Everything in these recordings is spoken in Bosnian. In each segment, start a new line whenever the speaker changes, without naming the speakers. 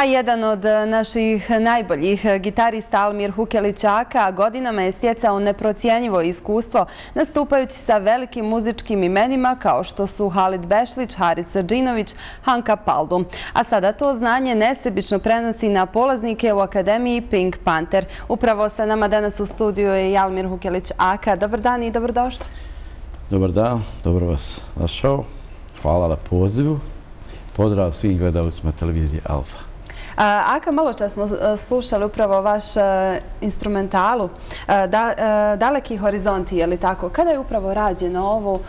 A jedan od e, naših najboljih e, gitarista Almir Hukelićaka godinama je stjecao neprocijenjivo iskustvo nastupajući sa velikim muzičkim imenima kao što su Halid Bešlić, Haris Džinović, Hanka Paldu. A sada to znanje nesebično prenosi na polaznike u Akademiji Pink Panther. Upravo sa nama danas u studiju je Almir Hukelić-Aka. Dobar dan i dobrodošli.
Dobar dan, dobro vas našao. Hvala na pozivu. Pozdrav svim gledalcima televizije Alfa.
Aka, malo čas smo e, slušali upravo vaš e, instrumentalu. E, daleki horizonti, je li tako? Kada je upravo rađeno ovo?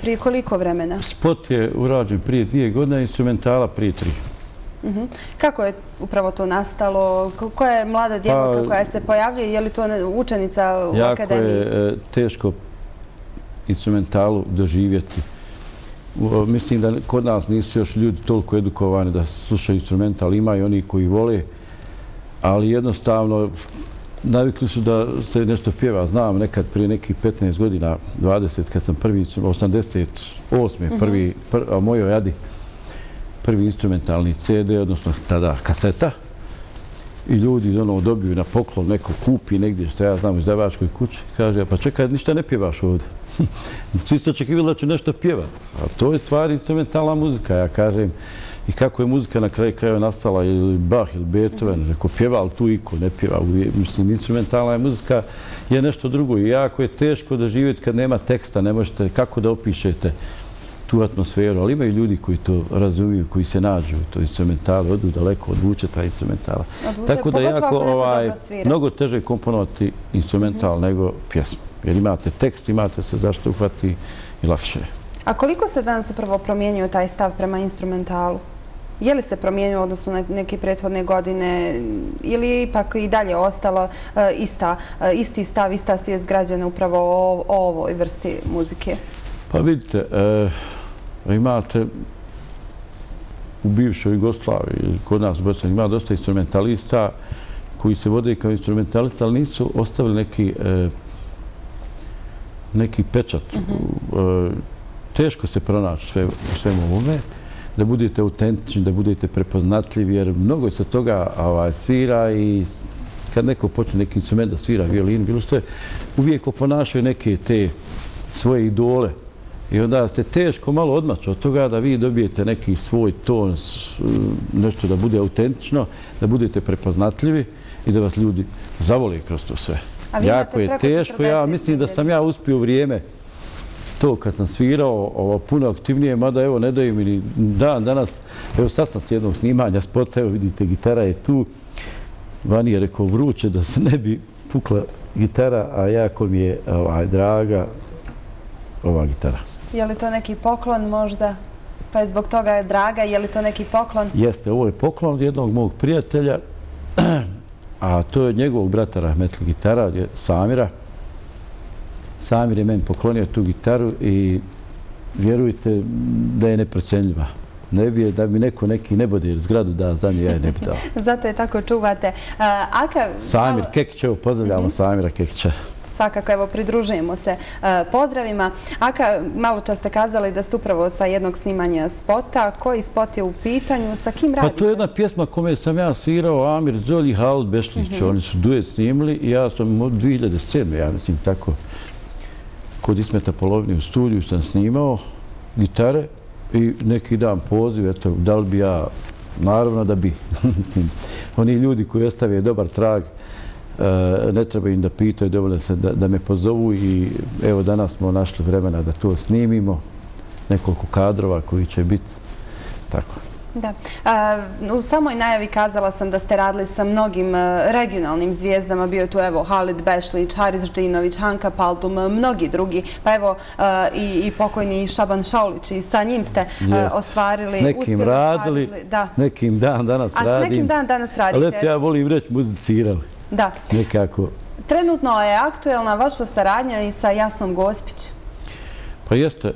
Prije koliko vremena?
Spot je urađen prije dvije godine, instrumentala prije tri.
Mhm. Kako je upravo to nastalo? Koja je mlada djevojka pa, koja se pojavljuje? Je li to učenica u akademiji?
Jako je teško instrumentalu doživjeti. Mislim da kod nas nisu još ljudi toliko edukovani da slušaju instrumenta, ali imaju oni koji vole. Ali jednostavno, navikli su da se nešto pjeva. Znam nekad prije nekih 15 godina, 20, kad sam prvi, 88. prvi, a mojoj jadi, prvi instrumentalni CD, odnosno tada kaseta, i ljudi ono dobiju na poklon, neko kupi negdje, što ja znam, u izdavačkoj kući, kaže, pa čekaj, ništa ne pjevaš ovdje. Svi ste očekivali da ću nešto pjevat. A to je stvar instrumentalna muzika, ja kažem. I kako je muzika na kraju kraju nastala, ili Bach ili Beethoven, neko pjeva, ali tu iko ne pjeva. Mislim, instrumentalna muzika je nešto drugo. I jako je teško da živjeti kad nema teksta, ne možete, kako da opišete tu atmosferu, ali imaju ljudi koji to razumiju, koji se nađu u toj instrumentali, odu daleko, odvuče ta instrumentala. Tako da je jako ovaj, mnogo teže komponovati instrumental nego pjesmu. Jer imate tekst, imate se zašto uhvati i lakše.
A koliko se danas upravo promijenio taj stav prema instrumentalu? Je li se promijenio odnosno na neke prethodne godine ili je ipak i dalje ostalo e, isti stav, ista svijest građana upravo o ovoj vrsti muzike?
Pa vidite, e, imate u bivšoj Jugoslaviji, kod nas u Bosni, ima dosta instrumentalista koji se vode kao instrumentalista, ali nisu ostavili neki e, neki pečat. Mhm. E, teško se pronaći sve u svemu ovome, da budete autentični, da budete prepoznatljivi, jer mnogo se toga ovaj, svira i kad neko počne neki instrument da svira violin, bilo što je, uvijek oponašaju neke te svoje idole, I onda ste teško malo odmaći od toga da vi dobijete neki svoj ton, nešto da bude autentično, da budete prepoznatljivi i da vas ljudi zavole kroz to sve. Jako je teško. Ja mislim da sam ja uspio vrijeme to kad sam svirao puno aktivnije, mada evo ne daju mi ni dan danas. Evo sad sam s jednog snimanja spota, evo vidite gitara je tu. Vani je rekao vruće da se ne bi pukla gitara, a jako mi je ovaj, draga ova gitara.
Je li to neki poklon možda? Pa je zbog toga je draga. Je li to neki poklon?
Jeste, ovo je poklon jednog mog prijatelja, a to je njegovog brata Rahmetli gitara, Samira. Samir je meni poklonio tu gitaru i vjerujte da je neprocenljiva. Ne bi je da mi neko neki nebodir zgradu da za nju, ja je ne bi dao.
Zato je tako čuvate.
Samir Kekić, evo pozdravljamo mhm. Samira Kekića
svakako evo pridružujemo se e, pozdravima. Aka, malo čas ste kazali da ste upravo sa jednog snimanja spota. Koji spot je u pitanju? Sa kim radite?
Pa to je jedna pjesma kome sam ja svirao, Amir Zoli i Halid Bešlić. Mhm. Oni su duet snimili i ja sam od 2007. ja mislim tako kod Ismeta Polovni u studiju sam snimao gitare i neki dan poziv, eto, da li bi ja, naravno da bi, oni ljudi koji ostave dobar trag, ne treba im da pitaju, dovoljno se da me pozovu i evo danas smo našli vremena da to snimimo, nekoliko kadrova koji će biti tako.
Da. U samoj najavi kazala sam da ste radili sa mnogim eh, regionalnim zvijezdama. Bio je tu evo Halid Bešlić, Haris Ždinović, Hanka Paltum, mnogi drugi. Pa evo eh, i pokojni Šaban Šaulić i sa njim ste ostvarili...
S nekim radili, s nekim dan danas radim.
A s nekim dan danas radite?
Ali eto ja volim reći muzicirali.
Da.
Nekako.
Trenutno je aktuelna vaša saradnja i sa Jasnom Gospić.
Pa jeste. E,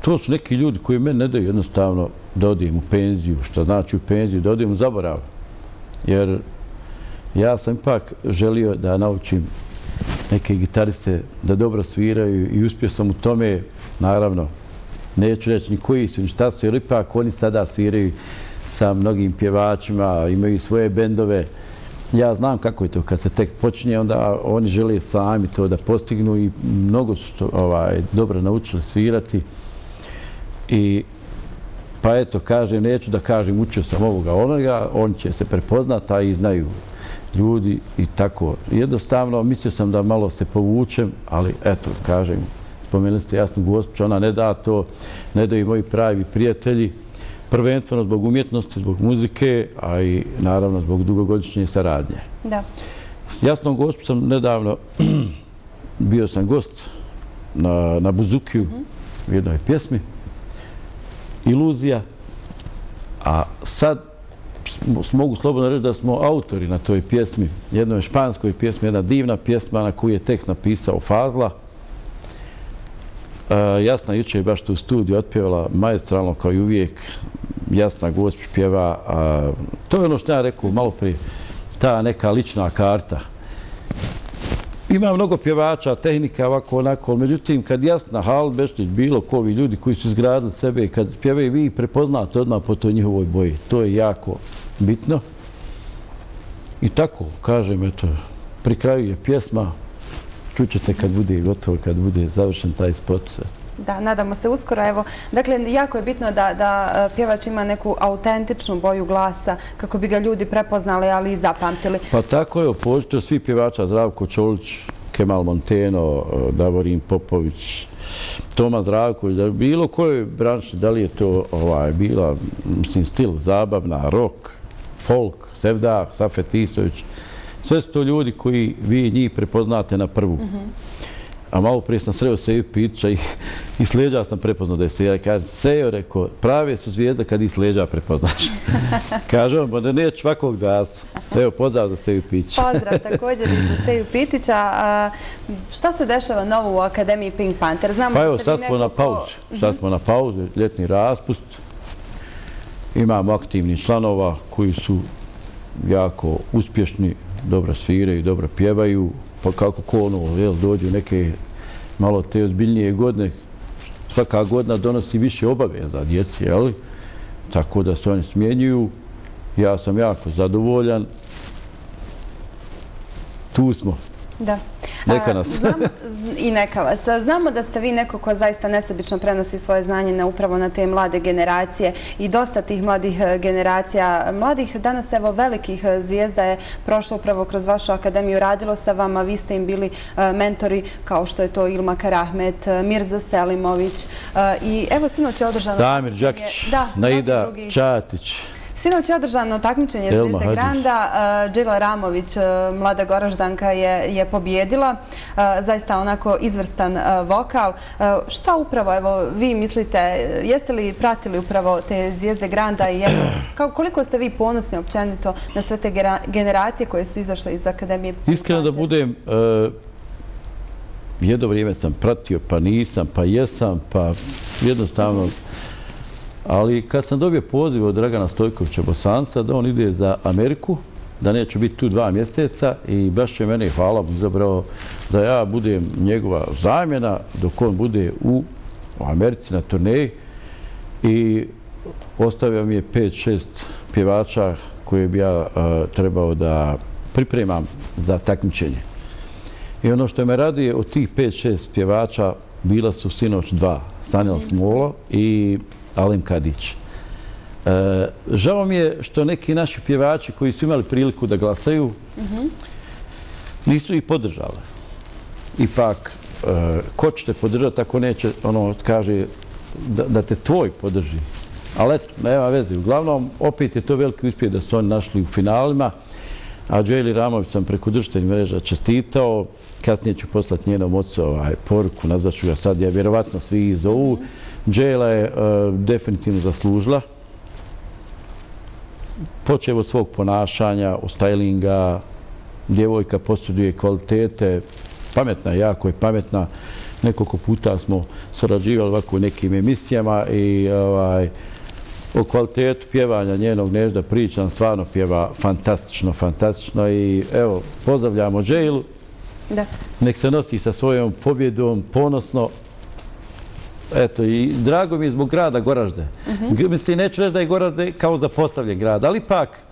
to su neki ljudi koji meni ne daju jednostavno da odijem u penziju, što znači u penziju, da odijem u zaborav. Jer ja sam ipak želio da naučim neke gitariste da dobro sviraju i uspio sam u tome, naravno, neću reći ni koji su, ni šta su, jer ipak oni sada sviraju sa mnogim pjevačima, imaju svoje bendove. Ja znam kako je to kad se tek počinje, onda oni žele sami to da postignu i mnogo su ovaj, dobro naučili svirati. I pa eto, kažem, neću da kažem učio sam ovoga onoga, on će se prepoznati, a i znaju ljudi i tako. Jednostavno, mislio sam da malo se povučem, ali eto, kažem, spomenuli ste jasno gospođu, ona ne da to, ne da i moji pravi prijatelji, prvenstveno zbog umjetnosti, zbog muzike, a i naravno zbog dugogodišnje saradnje.
Da.
Jasno, gospođa sam nedavno, bio sam gost na, na Buzukiju u jednoj pjesmi, Iluzija, a sad mogu slobodno reći da smo autori na toj pjesmi, jednoj španskoj pjesmi, jedna divna pjesma na koju je tekst napisao Fazla. E, Jasna juče je baš tu studiju otpjevala majestralno kao i uvijek. Jasna gospođa pjeva. To je ono što ja rekao malo prije, ta neka lična karta. Ima mnogo pjevača, tehnika ovako onako, međutim kad Jasna Hal, Beštić, bilo kovi ljudi koji su izgradili sebe, kad pjevaju vi prepoznate odmah po toj njihovoj boji. To je jako bitno. I tako, kažem, eto, pri kraju je pjesma, čućete kad bude gotovo, kad bude završen taj spot sve.
Da, nadamo se uskoro. Evo, dakle, jako je bitno da, da e, pjevač ima neku autentičnu boju glasa kako bi ga ljudi prepoznali, ali i zapamtili.
Pa tako je, opođite svi pjevača, Zdravko Čolić, Kemal Monteno, e, Davorin Popović, Toma Zdravković, da bilo kojoj branši, da li je to ovaj, bila, mislim, stil, zabavna, rock, folk, sevdah, Safet Istović, sve su to ljudi koji vi njih prepoznate na prvu. A malo prije sam sreo Seju Pitića i, i sleđa sam prepoznao da je Seja. Kaže, Sejo, rekao, prave su zvijezda kad ih sleđa prepoznaš. Kaže on, da neće svakog das. Evo, pozdrav za Seju Pitića.
Pozdrav također i za Seju Pitića. A, šta se dešava novo u Akademiji Pink Panther? Znamo
pa evo, sad smo na pauzi. Sad smo na pauzi, ljetni raspust. Imamo aktivni članova koji su jako uspješni, dobro sviraju, dobro pjevaju, pa kako ko ono, jel, dođu neke malo te ozbiljnije godine, svaka godina donosi više obaveza djeci, jel? Tako da se oni smjenjuju. Ja sam jako zadovoljan. Tu smo.
Da.
Neka nas.
I neka vas. Znamo da ste vi neko ko zaista nesebično prenosi svoje znanje na upravo na te mlade generacije i dosta tih mladih e, generacija. Mladih danas, evo, velikih e, zvijezda je prošlo upravo kroz vašu akademiju, radilo sa vama, vi ste im bili e, mentori kao što je to Ilma Karahmet, Mirza Selimović i evo sinoć je održano...
Damir Đakić, Naida Čatić.
Sinoć je održano takmičenje Zvijezde Granda. Džila Ramović, e, mlada Goraždanka, je pobjedila. E, zaista onako izvrstan vokal. Šta upravo, evo, vi mislite, jeste li pratili upravo te Zvijezde Granda i koliko ste vi ponosni općenito na sve te generacije koje su izašle iz Akademije?
Iskreno da budem, jedno vrijeme sam pratio, pa nisam, pa jesam, pa jednostavno Ali kad sam dobio poziv od Dragana Stojkovića Bosanca da on ide za Ameriku, da neću biti tu dva mjeseca i baš je mene hvala mu izabrao da ja budem njegova zamjena dok on bude u Americi na turneji i ostavio mi je 5-6 pjevača koje bi ja e, trebao da pripremam za takmičenje. I ono što me raduje od tih 5-6 pjevača bila su sinoć dva, Sanjel Smolo i Alim Kadić. E, žao mi je što neki naši pjevači koji su imali priliku da glasaju, nisu ih podržali. Ipak, e, ko će te podržati ako neće, ono, kaže da te tvoj podrži. Ali eto, nema veze. Uglavnom, opet je to veliki uspjeh da su oni našli u finalima. A Dželi Ramović sam preko društvenih mreža čestitao. Kasnije ću poslati njenom ocu ovaj poruku, nazvaću ga sad, ja vjerovatno svi iz ovu. Džela je e, definitivno zaslužila. Počeo od svog ponašanja, od stylinga, djevojka posjeduje kvalitete, pametna, jako je pametna. Nekoliko puta smo sarađivali ovako u nekim emisijama i ovaj, o kvalitetu pjevanja njenog nežda pričam, stvarno pjeva fantastično, fantastično i evo, pozdravljamo Dželu. Nek se nosi sa svojom pobjedom ponosno
eto, i drago mi je zbog grada Goražde. Mhm. Mislim, neću reći da je Goražde kao zapostavljen grad, ali ipak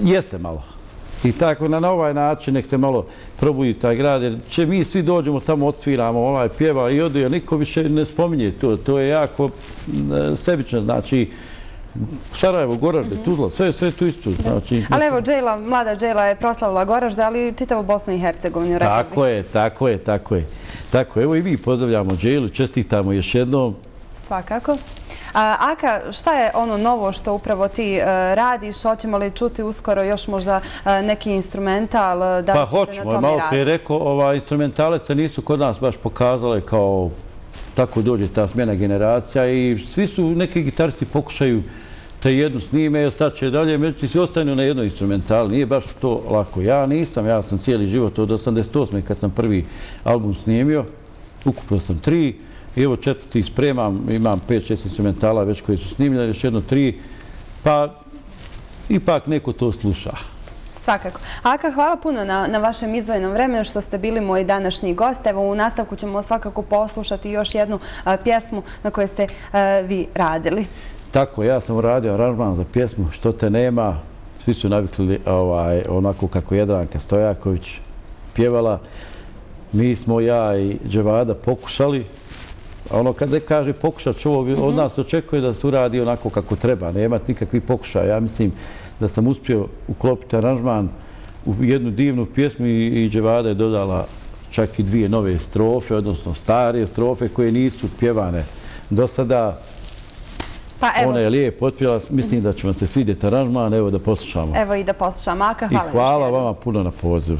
jeste malo. I tako na ovaj način nek se malo probudi taj grad, jer će mi svi dođemo tamo, odsviramo, ovaj pjeva i ode, niko više ne spominje to. To je jako sebično, znači, Sarajevo, Goražde, mhm. Tuzla, sve je tu isto. Znači,
ali evo, Džejla, mlada Džejla je proslavila Goražde, ali čitavo Bosnu i Hercegovini.
Tako je, tako je, tako je. Tako, evo i mi pozdravljamo Džejlu, čestitamo još jednom.
Svakako. Aka, šta je ono novo što upravo ti e, radiš? Hoćemo li čuti uskoro još možda e, neki instrumental?
Pa hoćemo, malo prije rekao, instrumentalec se nisu kod nas baš pokazale kao tako dođe ta smjena generacija i svi su, neki gitaristi pokušaju te jednu snime, sad će dalje, međutim svi ostanu na jednoj instrumentali, nije baš to lako. Ja nisam, ja sam cijeli život od 88. kad sam prvi album snimio, ukupno sam tri, i evo četvrti spremam, imam pet, šest instrumentala već koji su snimljeni, još jedno tri, pa ipak neko to sluša.
Svakako. Aka, hvala puno na vašem izvojenom vremenu što ste bili moji današnji gost. Evo, u nastavku ćemo svakako poslušati još jednu pjesmu na kojoj ste vi radili.
Tako, ja sam uradio aranžman za pjesmu Što te nema. Svi su navikli ovaj, onako kako Jedranka Stojaković pjevala. Mi smo, ja i Dževada, pokušali. Ono kada kaže pokušat ću ovo, od mhm. nas očekuje da se uradi onako kako treba. Nema nikakvih pokušaja. Ja mislim da sam uspio uklopiti aranžman u jednu divnu pjesmu i Dževada je dodala čak i dvije nove strofe, odnosno starije strofe koje nisu pjevane do sada. Pa Ona je lijep otpjela. Mislim da će vam se svidjeti aranžman. Evo da poslušamo.
Evo i da poslušamo. Aka, hvala.
I hvala vama puno na pozivu.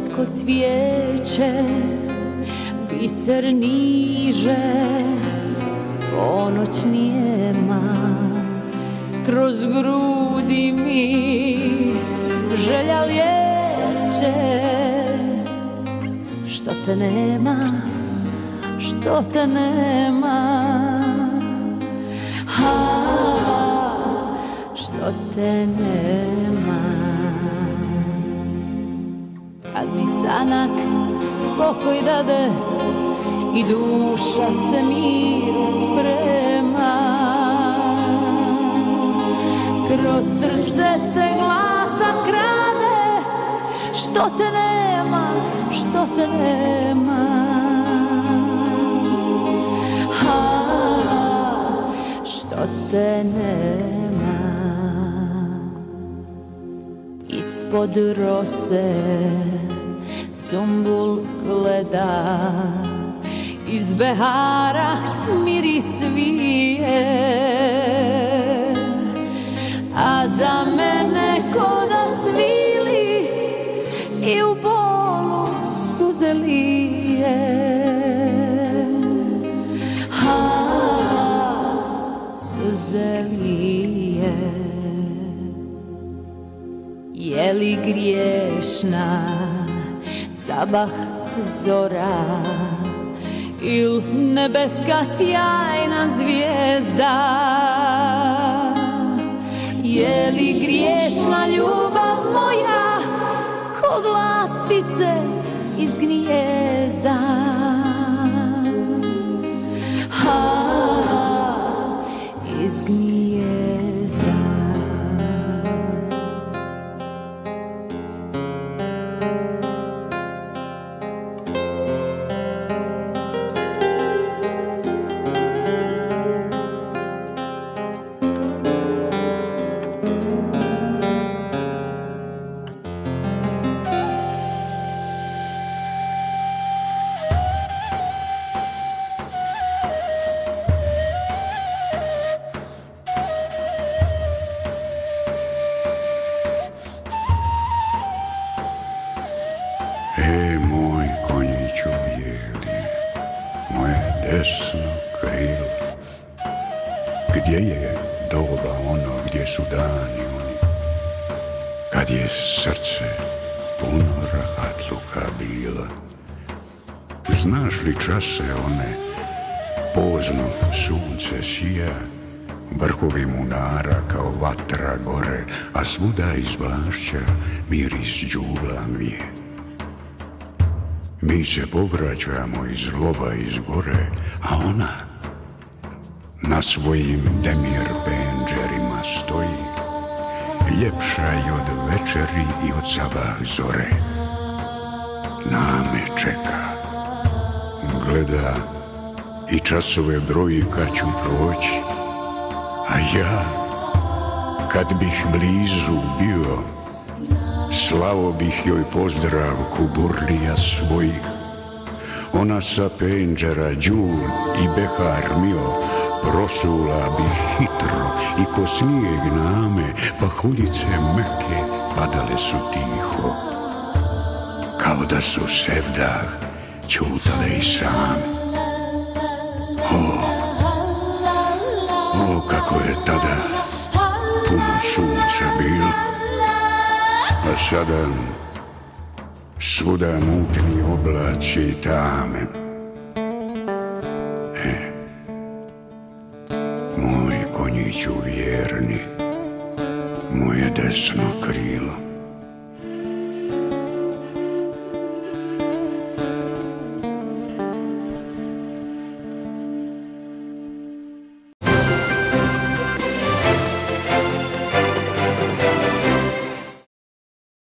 Pojsko cvijeće Biser niže Ponoć nijema. Kroz grudi mi Želja lijeće Što te nema Što te nema. Ha, što te nema. Kad spokoj dade I duša se miru sprema. Kroz srce se glasa krade Što te nema, što te nema. Što te nema. Ispod rose sumbul gleda. Iz behara miris vije A za mene koda cvili I u bolu suze lije Ha, suze lije Je li griješna? Sabah zora. Il nebeska sjajna zvijezda. Je li griješna ljubav moja Ko glas ptice iz gnijezda? Ha, iz gnijezda.
desno krilo Gdje je doba ono gdje su dani oni? Kad je srce puno rahatluka bila. Znaš li čase one? Pozno sunce sija Vrhovi munara kao vatra gore A svuda iz bašća miris džula mije. Mi se povraćamo iz loba iz gore, a ona na svojim demir benđerima stoji, ljepša i od večeri i od sabah zore. Name čeka, gleda i časove broji kad ću proći, a ja, kad bih blizu bio, slavo bih joj pozdrav kuburlija svojih. Ona sa penđera, džur i behar mio, prosula bi hitro i ko snijeg name, pa huljice meke padale su tiho. Kao da su sevdah čutale i same. O, o, kako je tada puno sunca bilo. A sada svuda mutni oblači tame. E Moj konjiću vjerni, moje desno krilo.